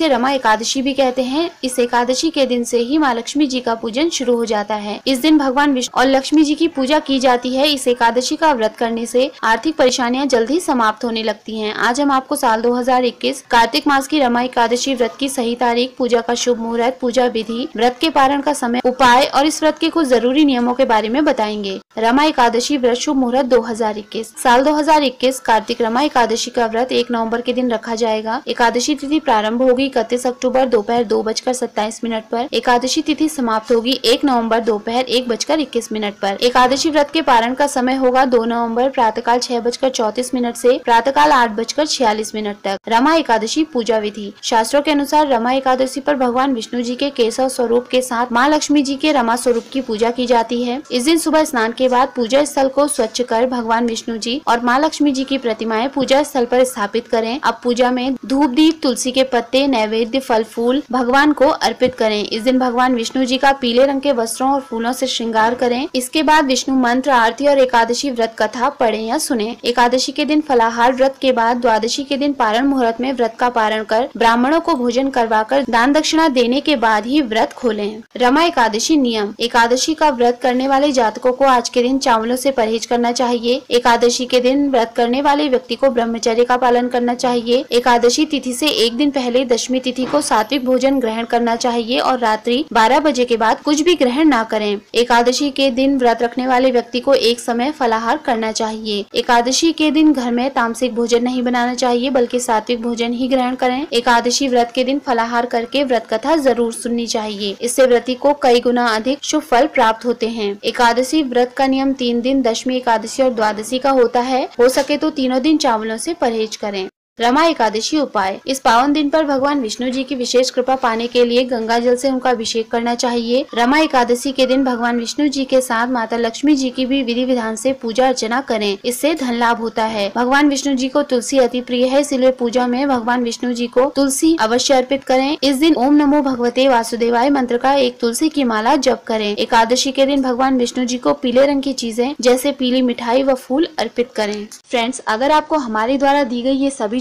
इसे रमा एकादशी भी कहते हैं। इस एकादशी के दिन से ही माँ लक्ष्मी जी का पूजन शुरू हो जाता है। इस दिन भगवान विष्णु और लक्ष्मी जी की पूजा की जाती है। इस एकादशी का व्रत करने से आर्थिक परेशानियाँ जल्द ही समाप्त होने लगती हैं। आज हम आपको साल 2021 कार्तिक मास की रमा एकादशी व्रत की सही तारीख, पूजा का शुभ मुहूर्त, पूजा विधि, व्रत के पारण का समय, उपाय और इस व्रत के कुछ ज़रूरी नियमों के बारे में बताएँगे। रमा एकादशी व्रत शुभ मुहूर्त दो हज़ार इक्कीस। साल दो हज़ार इक्कीस कार्तिक रमा एकादशी का व्रत एक नवंबर के दिन रखा जाएगा। एकादशी तिथि प्रारंभ होगी इकतीस अक्टूबर दोपहर दो बजकर सत्ताईस मिनट पर। एकादशी तिथि समाप्त होगी, एक नवंबर दोपहर एक बजकर इक्कीस मिनट पर। एकादशी व्रत के पारण का समय होगा दो नवंबर, प्रातःकाल छह बजकर चौतीस मिनट से, प्रातःकाल आठ बजकर छियालीस मिनट तक। रमा एकादशी पूजा विधि। शास्त्रों के अनुसार रमा एकादशी पर भगवान विष्णु जी के केशव स्वरूप के साथ माँ लक्ष्मी जी के रमा स्वरूप की पूजा की जाती है। इस दिन सुबह स्नान के बाद पूजा स्थल को स्वच्छ कर भगवान विष्णु जी और माँ लक्ष्मी जी की प्रतिमाएँ पूजा स्थल पर स्थापित करें। अब पूजा में धूप दीप, तुलसी के पत्ते नैवेद्य, फल, फूल भगवान को अर्पित करें। इस दिन भगवान विष्णु जी का पीले रंग के वस्त्रों और फूलों से श्रृंगार करें। इसके बाद विष्णु मंत्र, आरती और एकादशी व्रत कथा पढ़ें या सुने। एकादशी के दिन फलाहार व्रत के बाद द्वादशी के दिन पारण मुहूर्त में व्रत का पारण कर ब्राह्मणों को भोजन करवाकर दान दक्षिणा देने के बाद ही व्रत खोले। रमा एकादशी नियम। एकादशी का व्रत करने वाले जातकों को आज के दिन चावलों से परहेज करना चाहिए। एकादशी के दिन व्रत करने वाले व्यक्ति को ब्रह्मचर्य का पालन करना चाहिए। एकादशी तिथि से एक दिन पहले दशमी तिथि को सात्विक भोजन ग्रहण करना चाहिए और रात्रि 12 बजे के बाद कुछ भी ग्रहण ना करें। एकादशी के दिन व्रत रखने वाले व्यक्ति को एक समय फलाहार करना चाहिए। एकादशी के दिन घर में तामसिक भोजन नहीं बनाना चाहिए, बल्कि सात्विक भोजन ही ग्रहण करें। एकादशी व्रत के दिन फलाहार करके व्रत कथा ज़रूर सुननी चाहिए। इससे व्रति को कई गुना अधिक शुभ फल प्राप्त होते हैं। एकादशी व्रत का नियम तीन दिन दशमी एकादशी और द्वादशी का होता है। हो सके तो तीनों दिन चावलों से परहेज करें। रमा एकादशी उपाय। इस पावन दिन पर भगवान विष्णु जी की विशेष कृपा पाने के लिए गंगा जल से उनका अभिषेक करना चाहिए। रमा एकादशी के दिन भगवान विष्णु जी के साथ माता लक्ष्मी जी की भी विधि विधान से पूजा अर्चना करें। इससे धन लाभ होता है। भगवान विष्णु जी को तुलसी अति प्रिय है, इसलिए पूजा में भगवान विष्णु जी को तुलसी अवश्य अर्पित करें। इस दिन ओम नमो भगवते वासुदेवाय मंत्र का एक तुलसी की माला जप करें। एकादशी के दिन भगवान विष्णु जी को पीले रंग की चीज़ें, जैसे पीली मिठाई व फूल अर्पित करें। फ्रेंड्स, अगर आपको हमारे द्वारा दी गई ये सभी